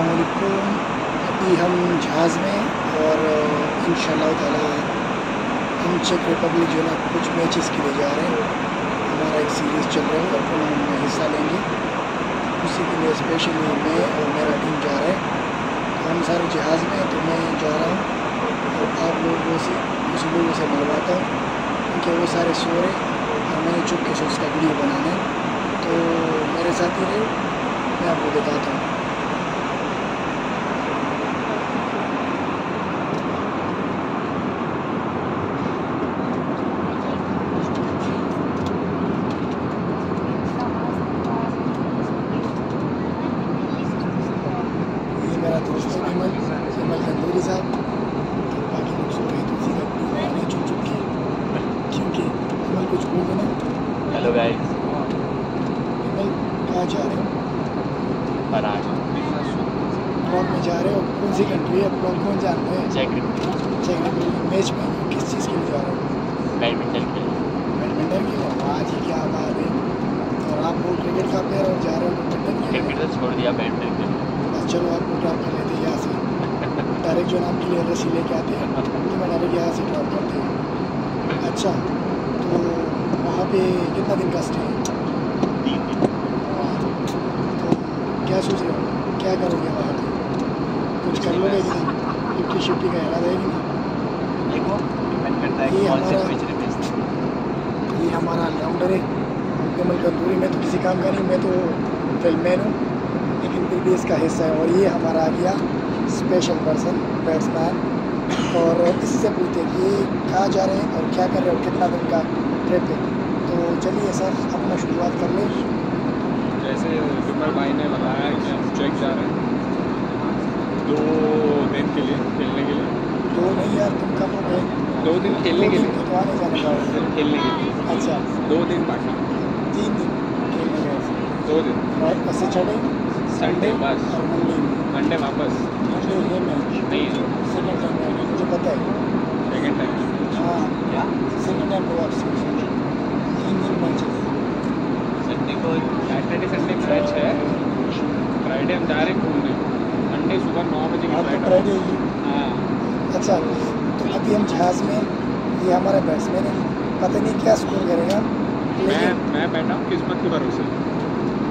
अस्सलाम अभी हम जहाज़ में और इन हम चेक रिपब्लिक जो है कुछ मैचेस के लिए जा रहे हैं। हमारा एक सीरीज़ चल रहा है और उनमें हिस्सा लेंगे। उसी के लिए स्पेशली मैं और मेरा टीम जा रहे हैं। तो हम सारे जहाज़ में तो मैं जा रहा हूँ और आप लोगों से उस लोगों से मिलवाता हूँ। क्योंकि वो सारे सो रहे और मैंने चुपके से उसका वीडियो बनाना है। तो मेरे साथ ही रहे मैं आपको दिखाता हूँ हेलो गाइस कहाँ जा रहे हो पराग ब्लॉग में जा रहे हो कौन सी कंट्री है ब्लॉग कौन जानते हैं चेक चेक मैच में किस चीज़ के लिए जा रहे हो? बैडमिंटन के बैडमिंटन के आज ही क्या बात है। और आप वो क्रिकेट का प्लेयर और जा रहे हो बैडमिंटन के क्रिकेट तो छोड़ दिया बैडमिंटन के बस चलो आपको ड्रॉप कर लेते हैं यहाँ से। डायरेक्ट जो नाम के लिए रस्सी लेके आते हैं। तो मैं डायरेक्ट यहाँ से ड्रॉप करते हैं। अच्छा तो वहाँ पे कितना दिन का स्टे है? तीन दिन। तो क्या सोच रहे हो? क्या करोगे वहाँ पे? कुछ कर लोगे फिफ्टी शिफ्टी का इरादा है देखो डिपेंड करता है ये कौन से हमारा- पिच रिप्लेस ये हमारा ऑलराउंडर है कमल कंदूरी में तो किसी काम का नहीं मैं तो फिल्मैन हूँ लेकिन फिर भी इसका हिस्सा है। और ये हमारा आ गया स्पेशल पर्सन बैट्समैन और इससे पूछते हैं कि ये कहाँ जा रहे हैं और क्या कर रहे हो कितना दिन का ट्रिप है। तो चलिए सर अपना शुरुआत कर लें। जैसे विमल भाई ने बताया कि हम चेक जा रहे हैं। दो दिन के लिए खेलने के लिए। दो नहीं यार तुम कब हो गए। दो दिन खेलने के लिए। जाने का। खेलने के लिए। अच्छा। दो दिन बाकी। तीन दिन खेलने गए दो दिन। से चढ़े संडे बस। और मंडे वापस। नहीं सेकेंड टाइम मुझे पता है। सेकेंड टाइम हाँ। क्या? सेकेंड टाइम वापस तीन दिन मैच संडे को सैटरडे संडे मैच है। फ्राइडे हम जा रहे हैं घूमने। मंडे सुबह नौ बजे की फ़्लाइट फ्राइडे हाँ। अच्छा तो अभी हम जहाज़ में ये हमारा बैट्समैन है। पता नहीं क्या स्कोर करेगा मैं मैं बैठा हूँ किस्मत के भरोसे।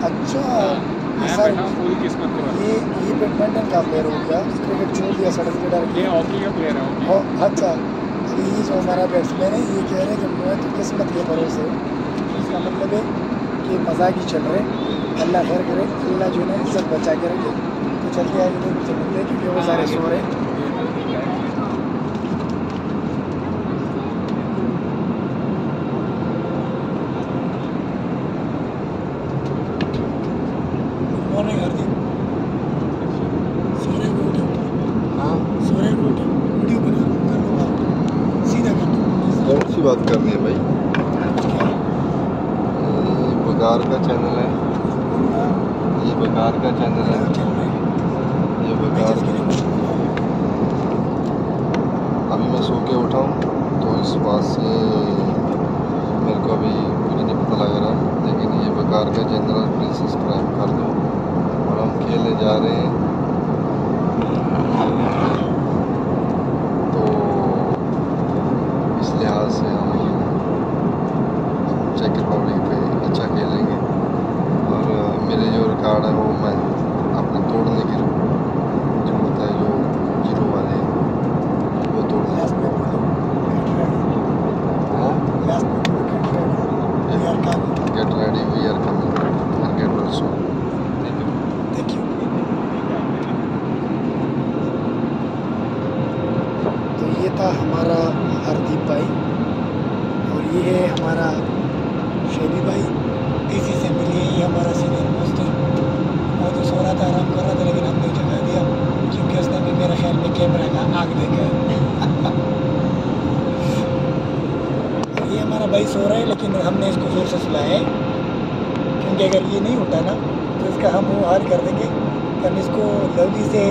अच्छा ये मैं बैठा हूँ पूरी किस्मत के भरोसे। ये ये बैडमिंटन का प्लेयर हो गया क्रिकेट छोड़ दिया सड़क पे डाल ये हॉकी का प्लेयर है अच्छा ये जो हमारा बैट्समैन है ये कह रहे हैं कि मैं तो किस्मत के भरोसे इसका मतलब है कि मज़ाक ही चल रहे अल्लाह खैर करे अल्लाह जो है इज़्ज़त बचा के रखे। चलते आगे तो चलते हैं क्योंकि वो सारे सो रहे हैं। हाँ सी बात करनी है भाई? ये बगार का चैनल है। ये बगार का चैनल है? लिए अभी मैं सो के उठा हूँ तो इस बात से मेरे को अभी कुछ नहीं पता लग रहा, लेकिन ये बेकार का जनरल प्लीज़ सब्सक्राइब कर दो। और हम खेलने जा रहे हैं। तो इस लिहाज से हम चेक रिपब्लिक पे अच्छा खेलेंगे। और मेरे जो रिकॉर्ड है वो मैं अपने तोड़ने की जो ज़ीरो वाले हैं, वो तोड़ने लास्ट में बोलो गेट रेडी हैं लास्ट में बोलो get ready we are coming get ready we are coming and get well soon thank you तो ये था हमारा हरदीप भाई और ये है हमारा शेबी भाई इसी से मिलिए ये हमारा सीनियर दोस्त है वो तो सो रहा था आराम कर रहा था लेकिन हमने जगह दिया क्योंकि उसने भी मेरे ख्याल में कैमरे का आग देखा है तो ये हमारा भाई सो रहा है लेकिन हमने इसको ज़ोर से सुलाया है। क्योंकि अगर ये नहीं उठा ना तो इसका हम वो हाल कर देंगे। हम इसको लवली से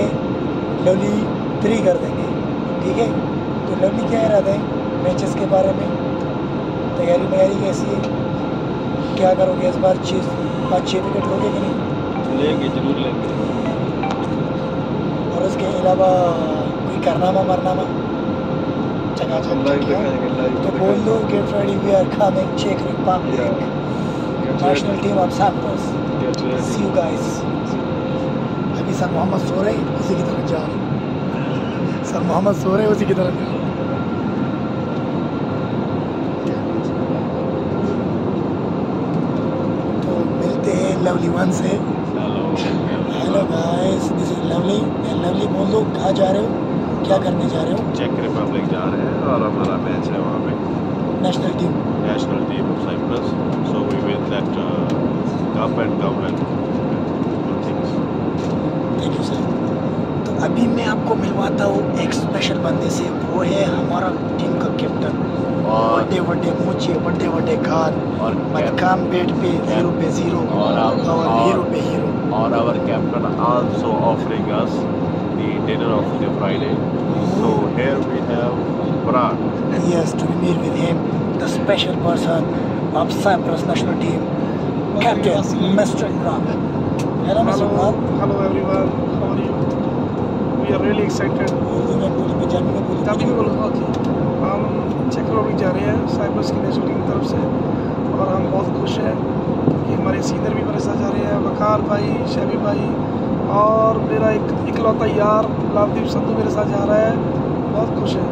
लवली थ्री कर देंगे। ठीक है? तो लवली क्या इरादा है मैचेस के बारे में। तैयारी वैयारी कैसी है। क्या करोगे इस बार? छः पाँच छः विकेट लोगे कि नहीं? लेंगे ज़रूर लेंगे। और उसके अलावा कोई कारनामा मरनामा? चका लाइव दिखाएँगे तो बोल दो get ready we are coming check Republic national team of सैम्पर्स सी यू गाइस अभी सर मोहम्मद सो रहे उसी की तरफ़ जा रहे सर मोहम्मद सो रहे उसी की तरफ़ जा रहे हैं। तो मिलते हैं लवली वन से। Hello guys this is lovely lovely बोल दो कहाँ जा रहे हो? क्या करने जा रहे हो? चेक रिपब्लिक जा रहे हैं और हमारा मैच है वहाँ पे। National team national team of Cyprus so we will that cup and come and thank you sir तो अभी मैं आपको मिलवाता हूँ एक स्पेशल बंदे से। वो है हमारा टीम का कैप्टन और बड़े बड़े मूछे बड़े बड़े गाल और मटकाम बेट पे ज़ीरो पे ज़ीरो और और और- हीरो पे हीरो और our captain also offering us the dinner of the Friday. So here we have Brad. Yes, to meet with him, the special person of Cyprus national team, Captain Mr. Ram. Hello, Mr. Hello, hello everyone. How are you? We are really excited. तभी बोलो okay हम check Republic जा रहे हैं Cyprus की national team की तरफ़ से और हम बहुत खुश हैं कि हमारे सीनियर भी मेरे साथ जा रहे हैं वकार भाई शबी भाई और मेरा एक इकलौता यार लाभदीप संधू मेरे साथ जा रहा है। बहुत खुश है।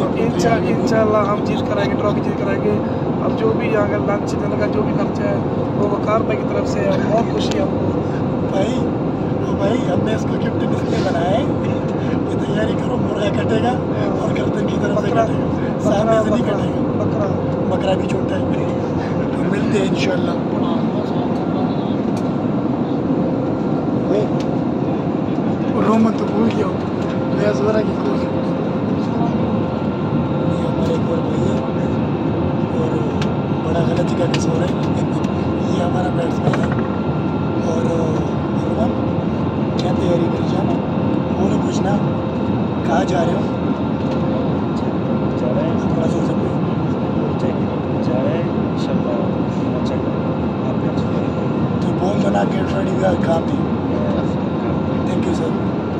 करोगे इंशा तैयारी में- इंशाल्लाह हम जीत कराएँगे ट्रॉफी जीत कराएँगे। और जो भी यहाँ का लंच डिनर का जो भी खर्चा है वो वकार भाई की तरफ़ से है। बहुत खुशी है हमको। भाई तो भाई हमने इसको कैप्टन इसलिए बनाया है। कि तैयारी करो मुर्गा कटेगा और गर्दन की तरफ़ से कटेगा। बकरा। बकरा भी छोटा है। तो मिलते हैं इंशाल्लाह। रोम तो भूल गया हूँ मैं जोरा ये हमारे एक और भाई है और बड़ा गलत जगह पे सो रहे हैं ये हमारा बैट्समैन है और रोमन क्या तैयारी करी जाना बोलो कुछ ना कहाँ जा रहे हो जा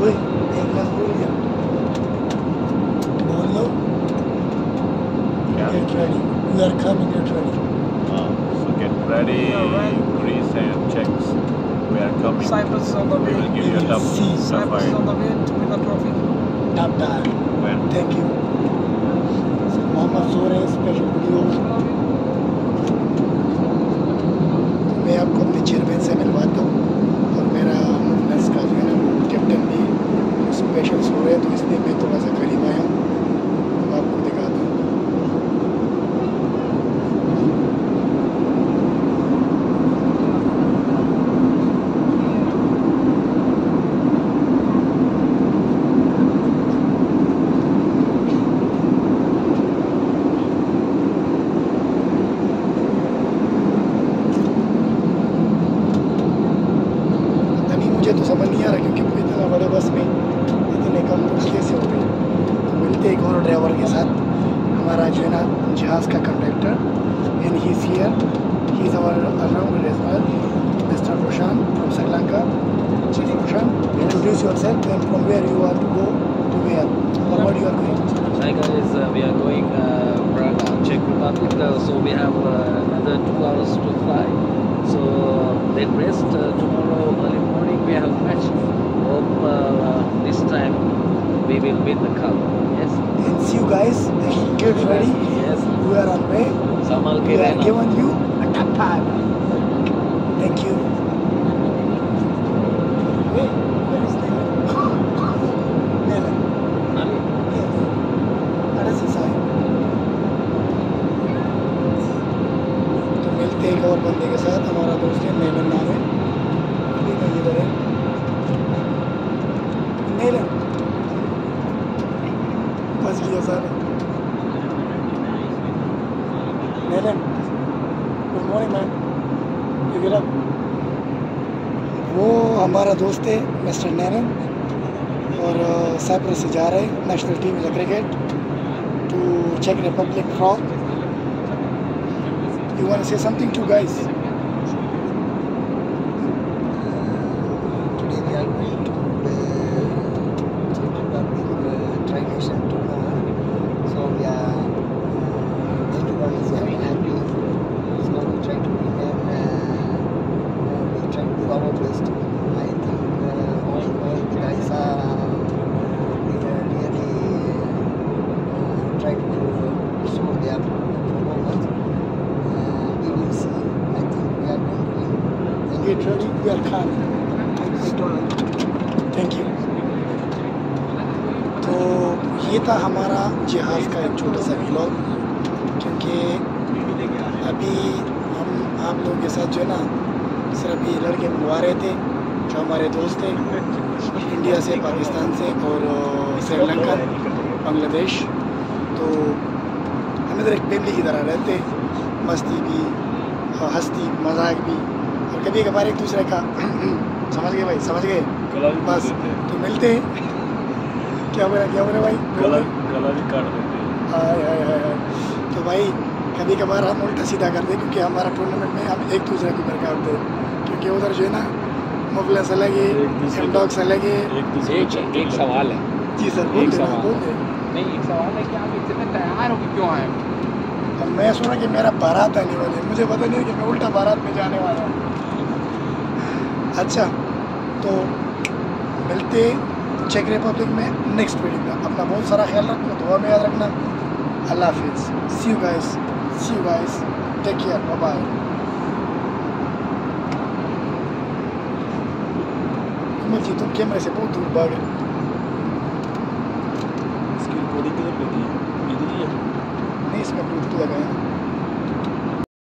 güey, en la Julia. Bolo. Get ready. We are coming, get ready. Uh, so get ready, Greece and Czechs. We are coming. Cyprus on the way. We will give you a top. Cyprus on the way to win the trophy. Tap that. Thank you. So Mama Sore special video. तो मिलते एक और driver के साथ हमारा जो है ना जहाज़ का conductor and he here he is our around age well mister Roshan from Sri Lanka Mr. Roshan, introduce yourself and from where you are to go to where or what you are going. Hi guys, uh, we are going uh, Praga, Czech Republic. Uh, so we have uh, another two hours to fly. So then rest. Uh, tomorrow early morning we have match. Hope uh, this time we will win the cup. Yes. And see you guys and get ready. Yes. We are on way. Samal We are Kirena. giving you a top time. Thank you. Wait, where is Nela? Nela. Ali. Yes. That is inside. तो मिलते हैं एक और बंदे के साथ good है। वगैरह वो हमारा दोस्त है मिस्टर नैरन और साइप्रस से जा रहे हैं national team is cricket to check Republic from you want say something to guys ready, we are coming. Thank you. तो ये था हमारा जहाज़ का एक छोटा सा व्लॉग क्योंकि अभी हम आप लोगों के साथ जो है ना सिर्फ़ ये लड़के मिलवा रहे थे जो हमारे दोस्त थे इंडिया से पाकिस्तान से और श्रीलंका बांग्लादेश तो हम इधर एक फैमिली की तरह रहते मस्ती भी हंसती मज़ाक भी कभी कभार एक दूसरे का। समझ गए भाई समझ गए। बस तो मिलते हैं। क्या बोला क्या बोला भाई? गला गला भी काट देते हैं। हाय हाय हाय हाय। तो भाई कभी कभार हम उल्टा सीधा कर हैं क्योंकि हमारा टूर्नामेंट में हम एक दूसरे को करके आते हैं। क्योंकि उधर जो है ना मुगलस अलग है डॉग्स अलग है। एक सवाल है। जी सर एक सवाल। नहीं एक सवाल है कि आप इतने तैयार हो के क्यों आए मैं सुना कि मेरा बारात आने वाली है। मुझे पता नहीं है कि मैं उल्टा बारात में जाने वाला हूँ। अच्छा तो मिलते चेक रिपब्लिक में नेक्स्ट वीडियो में। अपना बहुत सारा ख्याल रखना दुआ में याद रखना। अल्लाह हाफिज़। See you guys see you guys take care bye bye जी तुम कैमरे से बहुत दूर भाग रहे इसकी बॉडी किधर लगी है। इधर ही है। नहीं इसमें ब्लूटूथ लगाया